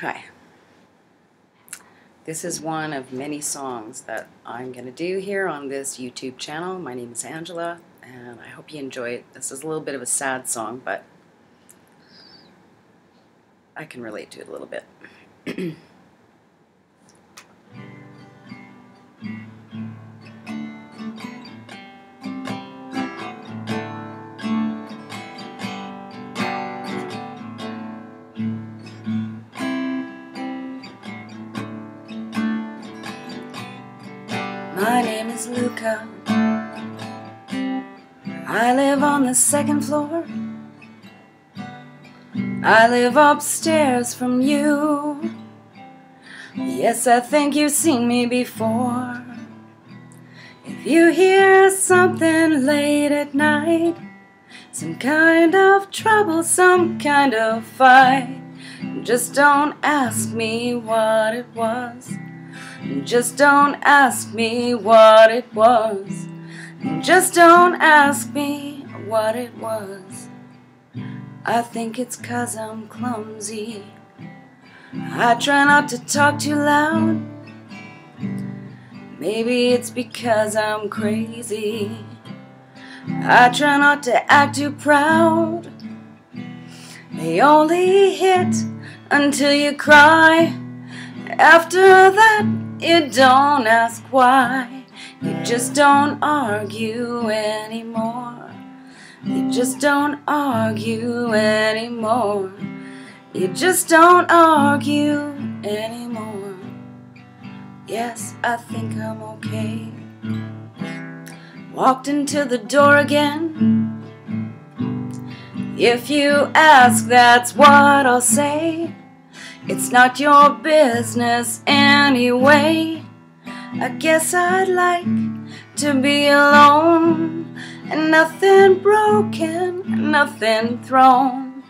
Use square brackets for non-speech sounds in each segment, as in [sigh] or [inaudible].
Hi. This is one of many songs that I'm going to do here on this YouTube channel. My name is Angela, and I hope you enjoy it. This is a little bit of a sad song, but I can relate to it a little bit. [clears throat] My name is Luka. I live on the second floor. I live upstairs from you. Yes, I think you've seen me before. If you hear something late at night, some kind of trouble, some kind of fight, just don't ask me what it was. Just don't ask me what it was. Just don't ask me what it was. I think it's cause I'm clumsy. I try not to talk too loud. Maybe it's because I'm crazy. I try not to act too proud. They only hit until you cry. After that, you don't ask why. You just don't argue anymore. You just don't argue anymore. You just don't argue anymore. Yes, I think I'm okay. Walked into the door again. If you ask, that's what I'll say. It's not your business anyway. I guess I'd like to be alone and nothing broken, nothing thrown.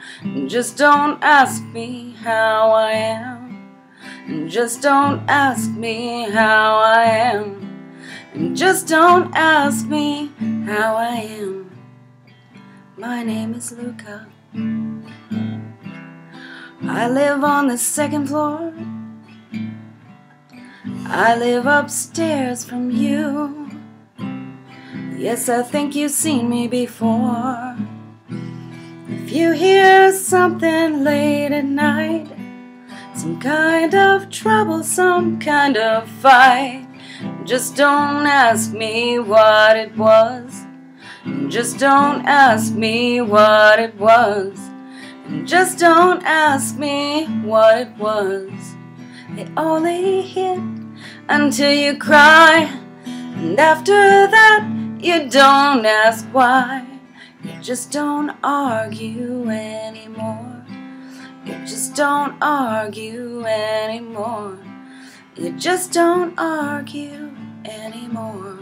Just don't ask me how I am. Just don't ask me how I am. Just don't ask me how I am. My name is Luka. I live on the second floor. I live upstairs from you. Yes, I think you've seen me before. If you hear something late at night, some kind of trouble, some kind of fight, just don't ask me what it was. Just don't ask me what it was. Just don't ask me what it was. It only hit until you cry. And after that, you don't ask why. You just don't argue anymore. You just don't argue anymore. You just don't argue anymore.